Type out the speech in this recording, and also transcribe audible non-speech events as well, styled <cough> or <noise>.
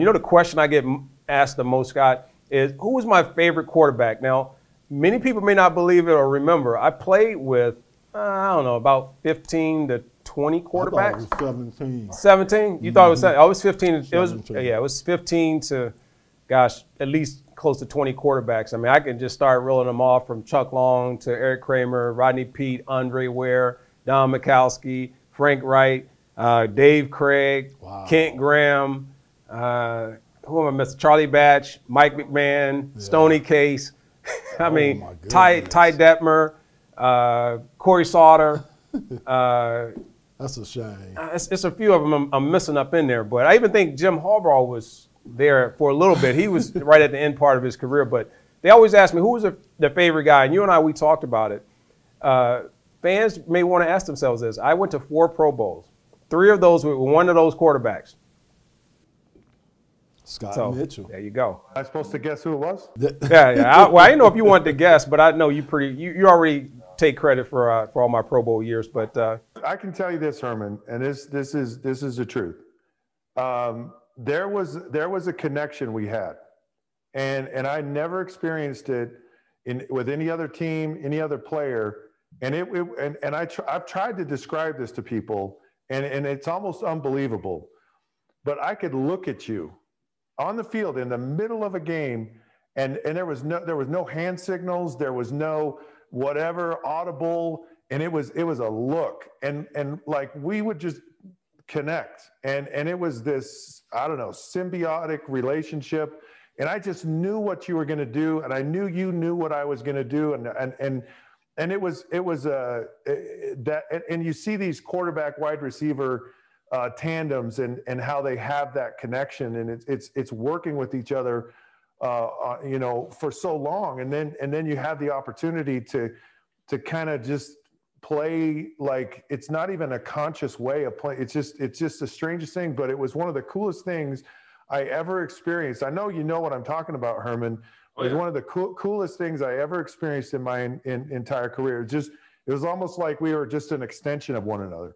You know, the question I get asked the most, Scott, is who was my favorite quarterback? Now, many people may not believe it or remember. I played with, uh, I don't know, about 15 to 20 quarterbacks. I 17. 17? You mm-hmm. thought it was. I was 15. It was yeah, it was 15 to gosh, at least close to 20 quarterbacks. I mean, I can just start rolling them off from Chuck Long to Erik Kramer, Rodney Peete, Andre Ware, Don Majkowski, Frank Wright, uh, Dave Krieg, wow. Kent Graham, uh, who am I missing? Charlie Batch, Mike McMahon, yeah. Stoney Case. <laughs> I oh mean, Ty, Ty Detmer, uh, Cory Sauter. <laughs> Uh, That's a shame. Uh, it's, it's, a few of them I'm, I'm, missing up in there, but I even think Jim Harbaugh was there for a little bit. He was <laughs> right at the end part of his career, but they always ask me who was the, the favorite guy, and you and I we talked about it. Uh, fans may want to ask themselves this: I went to four Pro Bowls. Three of those were one of those quarterbacks. Scott so, Mitchell. There you go. I supposed to guess who it was? <laughs> yeah, yeah. I, well, I didn't know if you wanted to guess, but I know you pretty. You, you already take credit for uh, for all my Pro Bowl years, but uh, I can tell you this, Herman, and this this is this is the truth. Um, there was there was a connection we had, and and I never experienced it in with any other team, any other player, and it, it and and I tr- I've tried to describe this to people, and and it's almost unbelievable, but I could look at you on the field in the middle of a game, and and there was no there was no hand signals, there was no whatever audible, and it was it was a look, and and like we would just connect. And and it was this i don't know symbiotic relationship. And i just knew what you were going to do and i knew you knew what i was going to do. And and and and it was it was uh that and you see these quarterback wide receiver uh, tandems and and how they have that connection and it's it's it's working with each other uh, uh you know for so long and then and then you have the opportunity to to kind of just play like it's not even a conscious way of playing. It's just it's just the strangest thing, but it was one of the coolest things I ever experienced. I know you know what I'm talking about, Herman. Oh, it was one of the cool, coolest things I ever experienced in my in, in, entire career. Just it was almost like we were just an extension of one another.